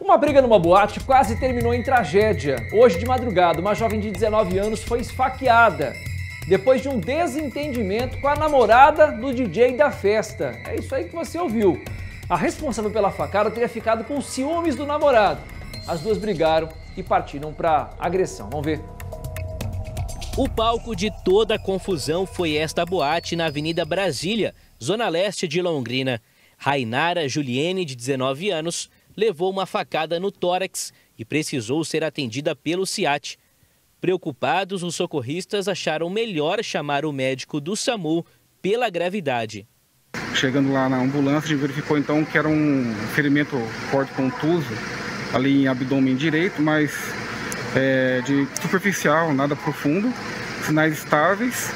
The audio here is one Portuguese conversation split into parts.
Uma briga numa boate quase terminou em tragédia. Hoje de madrugada, uma jovem de 19 anos foi esfaqueada depois de um desentendimento com a namorada do DJ da festa. É isso aí que você ouviu. A responsável pela facada teria ficado com ciúmes do namorado. As duas brigaram e partiram para agressão. Vamos ver. O palco de toda a confusão foi esta boate na Avenida Brasília, zona leste de Londrina. Rainara Juliene, de 19 anos, levou uma facada no tórax e precisou ser atendida pelo CIAT. Preocupados, os socorristas acharam melhor chamar o médico do SAMU pela gravidade. Chegando lá na ambulância, a gente verificou então que era um ferimento forte contuso ali em abdômen direito, mas é, de superficial, nada profundo, sinais estáveis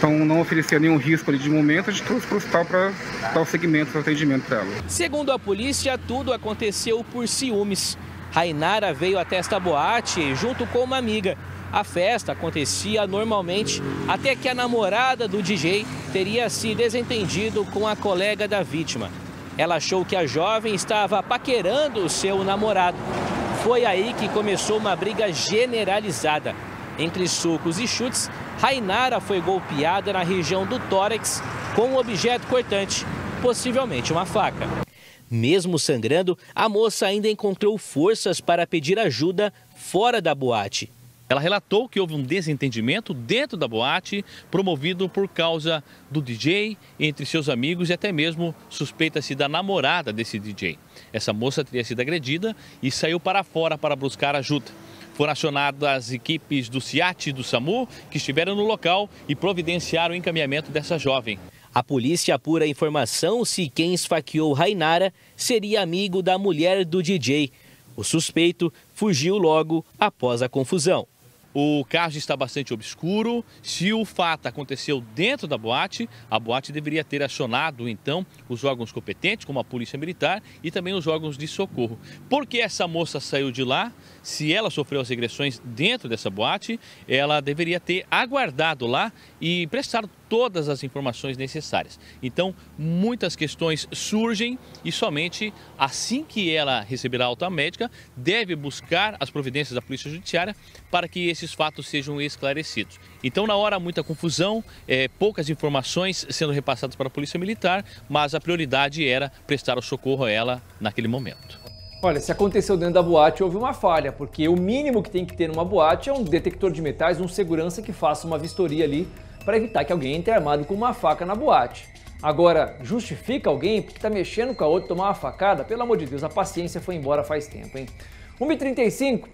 então não oferecia nenhum risco ali de momento, a gente trouxe para o hospital para dar o segmento, o atendimento para ela. Segundo a polícia, tudo aconteceu por ciúmes. Rainara veio até esta boate junto com uma amiga. A festa acontecia normalmente até que a namorada do DJ teria se desentendido com a colega da vítima. Ela achou que a jovem estava paquerando o seu namorado. Foi aí que começou uma briga generalizada. Entre socos e chutes, Rainara foi golpeada na região do tórax com um objeto cortante, possivelmente uma faca. Mesmo sangrando, a moça ainda encontrou forças para pedir ajuda fora da boate. Ela relatou que houve um desentendimento dentro da boate, promovido por causa do DJ, entre seus amigos e até mesmo suspeita-se da namorada desse DJ. Essa moça teria sido agredida e saiu para fora para buscar ajuda. Foram acionadas as equipes do CIAT e do SAMU, que estiveram no local e providenciaram o encaminhamento dessa jovem. A polícia apura a informação se quem esfaqueou Rainara seria amigo da mulher do DJ. O suspeito fugiu logo após a confusão. O caso está bastante obscuro. Se o fato aconteceu dentro da boate, a boate deveria ter acionado então os órgãos competentes, como a Polícia Militar e também os órgãos de socorro. Por que essa moça saiu de lá? Se ela sofreu as agressões dentro dessa boate, ela deveria ter aguardado lá e prestado todas as informações necessárias. Então, muitas questões surgem e somente assim que ela receber a alta médica, deve buscar as providências da Polícia Judiciária para que esses fatos sejam esclarecidos. Então, na hora, muita confusão, é, poucas informações sendo repassadas para a Polícia Militar, mas a prioridade era prestar o socorro a ela naquele momento. Olha, se aconteceu dentro da boate, houve uma falha, porque o mínimo que tem que ter numa boate é um detector de metais, um segurança que faça uma vistoria ali para evitar que alguém entre armado com uma faca na boate. Agora, justifica alguém porque está mexendo com a outra tomar uma facada? Pelo amor de Deus, a paciência foi embora faz tempo, hein? 1h35,